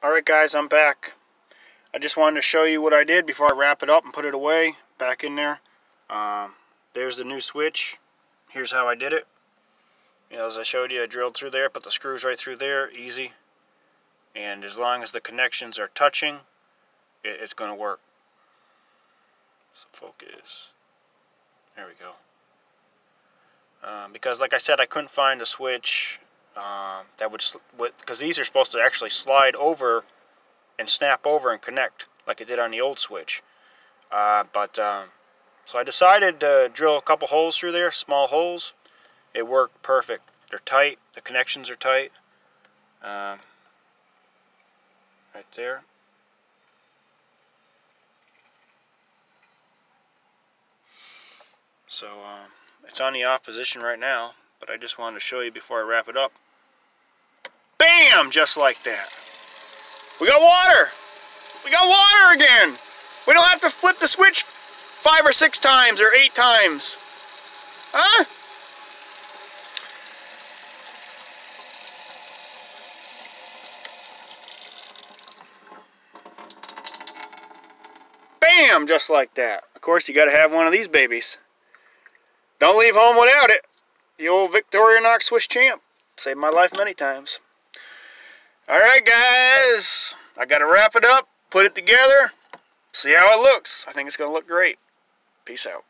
Alright guys, I'm back. I just wanted to show you what I did before I wrap it up and put it away back in there. Um, there's the new switch. Here's how I did it. You know, as I showed you, I drilled through there, put the screws right through there, easy. And as long as the connections are touching, it, it's going to work. So focus. There we go. Um, because like I said, I couldn't find a switch uh, that would, because these are supposed to actually slide over and snap over and connect like it did on the old switch. Uh, but um, so I decided to drill a couple holes through there, small holes. It worked perfect. They're tight. The connections are tight. Um, right there. So it's on the off position right now, but I just wanted to show you before I wrap it up. Bam! Just like that. We got water! We got water again! We don't have to flip the switch five or six times or eight times. Huh? Bam! Just like that. Of course, you got to have one of these babies. Don't leave home without it. The old Victorinox Swiss champ. Saved my life many times. Alright guys, I got to wrap it up, put it together, see how it looks. I think it's going to look great. Peace out.